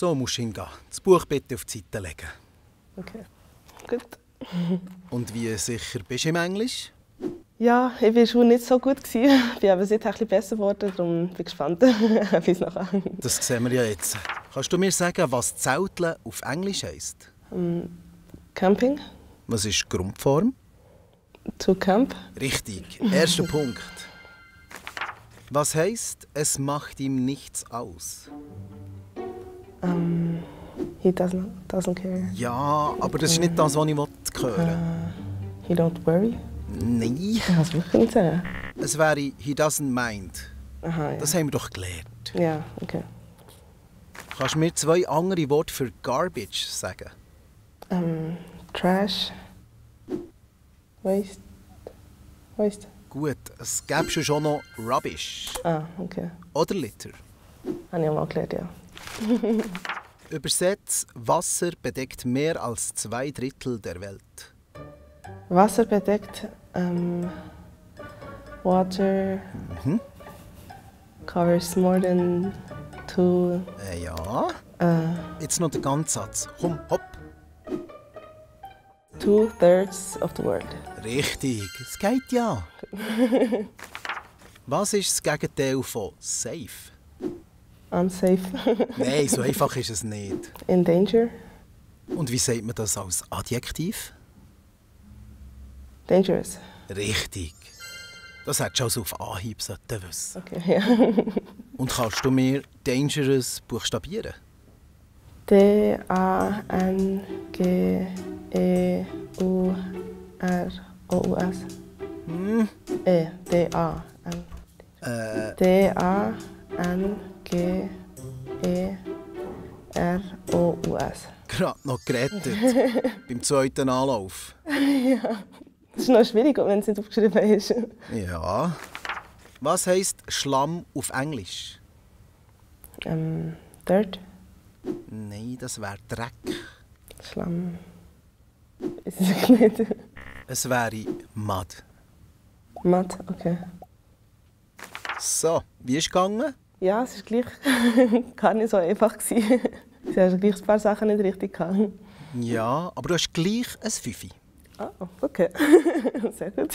So, Mushinga, das Buch bitte auf die Seite legen. Okay. Gut. Und wie sicher bist du im Englisch? Ja, ich war schon nicht so gut. Gewesen. Ich bin aber ein bisschen besser geworden, darum bin ich gespannt, wie es nachher Das sehen wir ja jetzt. Kannst du mir sagen, was Zelteln auf Englisch heisst? Camping, Was ist die Grundform? to camp. Richtig, erster Punkt. Was heisst, es macht ihm nichts aus? He doesn't, doesn't care. Ja, aber das ist nicht das, was ich hören will. He don't worry. Nein, Ich kann es wirklich nicht sagen. es wäre «he doesn't mind». Aha, ja. Das haben wir doch gelernt. Ja, okay. Kannst du mir zwei andere Worte für «garbage» sagen? Ähm, Trash. Waste. Waste. Gut, es gäbe schon noch «rubbish» Ah, okay. oder «litter». Habe ich auch mal gelernt, ja. Übersetzt, Wasser bedeckt mehr als zwei Drittel der Welt. Wasser bedeckt. Ähm, water covers more than two. Äh, ja. Äh, Jetzt noch der ganze Satz. Komm, hopp. two thirds of the world. Richtig, es geht ja. Was ist das Gegenteil von safe? Unsafe. Nein, so einfach ist es nicht. In danger. Und wie sagt man das als Adjektiv? Dangerous. Richtig. Das hättest du also auf Anhieb wissen. Okay, ja. Und kannst du mir dangerous buchstabieren? D-A-N-G-E-U-R-O-U-S. E. D-A-N. Äh, D-A-N-G-E-R-O-U-S. Gerade noch gerettet. beim zweiten Anlauf. Das ist noch schwierig, wenn es nicht aufgeschrieben ist. Ja. Was heisst Schlamm auf Englisch? Ähm, Dirt. Nein, das wäre Dreck. Schlamm. Ist es nicht? Es wäre Mud. Matt, okay. So, wie ist es gegangen? Ja, es war gleich gar nicht so einfach. gewesen. Sie haben gleich ein paar Sachen nicht richtig gehabt. Ja, aber du hast gleich ein Fünfi. Ah, okay. Sehr gut.